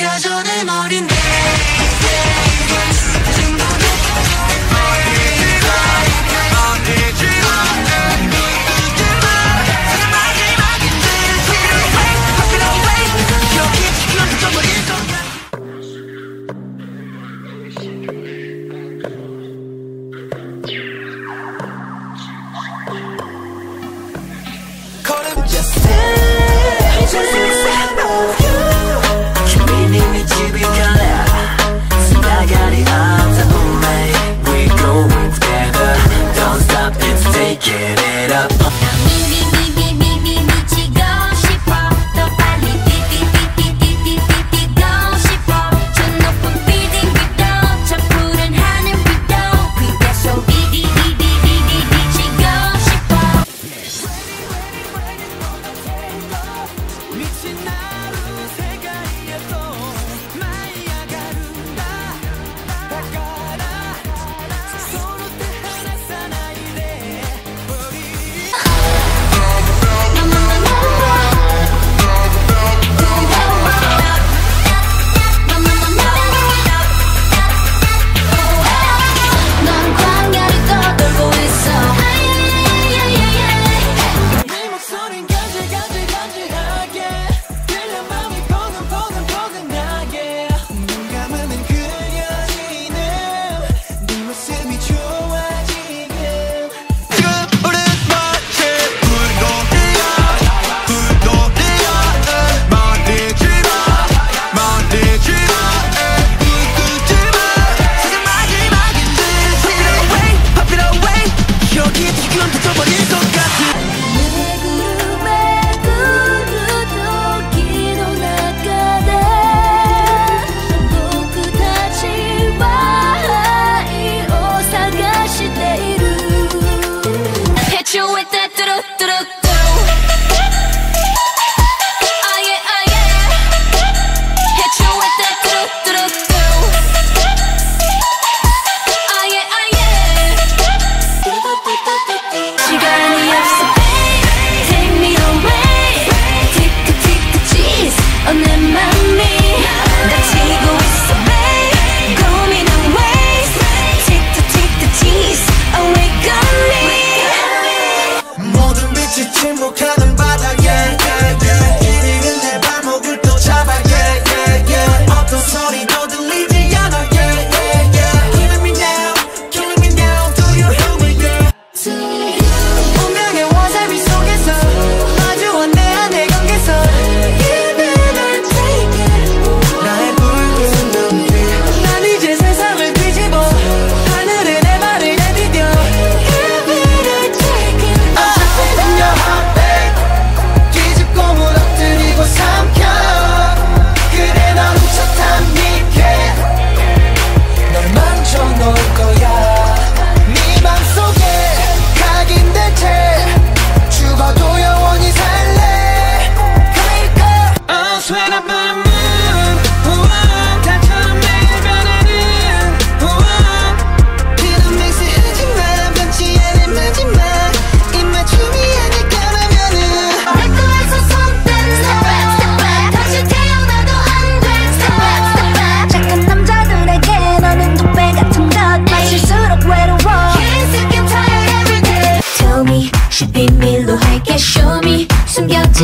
지켜줘 내 머린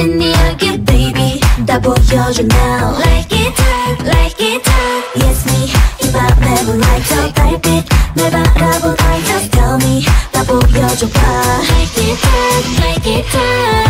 네하게 baby. 다 보여줘 now Like it hot, like it hot Yes me. 이 밤에 moonlight 저 달빛 날 바라본 I just tell me 다 보여줘 봐 Like it hot, like it hot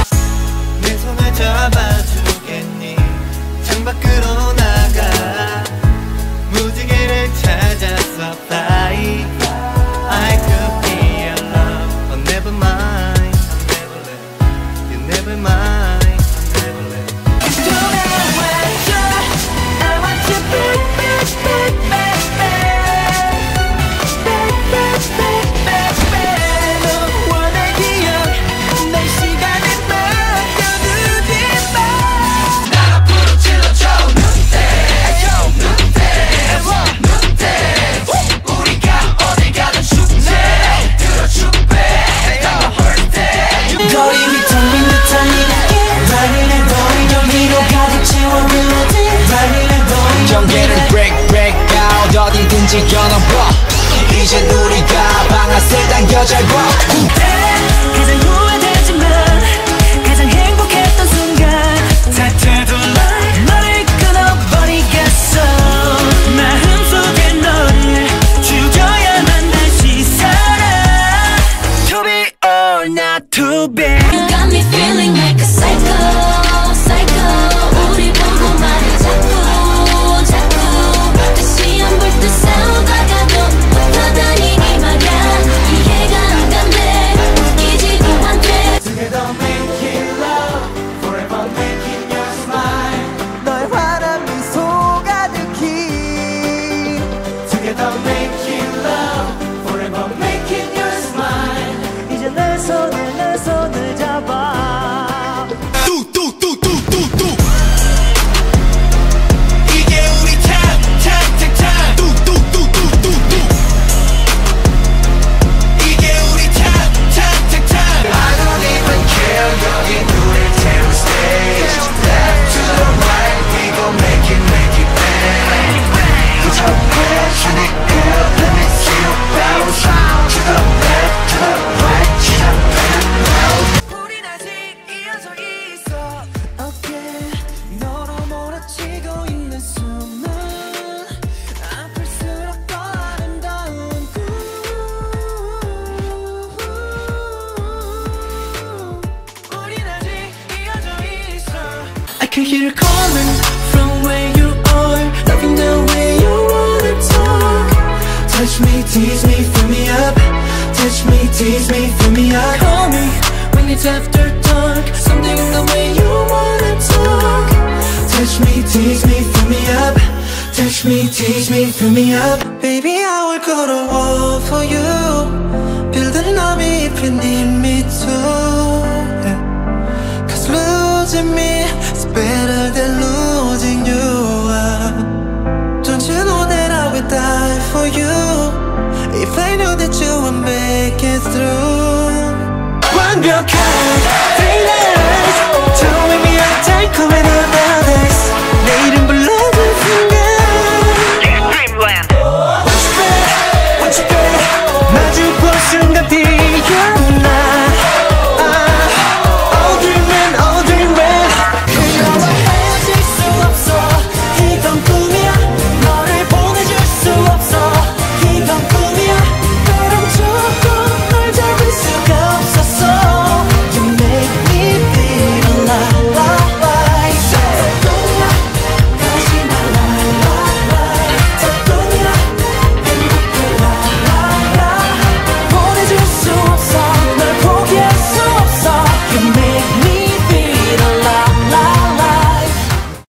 가자고 가장 후회되지만 가장 행복했던 순간. 다투둘라 너를 끊어버리겠어. 마음속에 너를 죽여야만 be or not to be. Feeling like a 싸우다가 can hear you calling from where you are. Loving the way you wanna talk. Touch me, tease me, fill me up. Touch me, tease me, fill me up. Call me when it's after dark. Something in the way you wanna talk. Touch me, tease me, fill me up. Touch me, tease me, fill me up. Baby, I will go to war for you. Build an army if you need me to. Yeah. Cause losing me better than losing you Don't you know that I would die for you If I knew that you would make it through 완벽한 feelings 처음이면 달콤한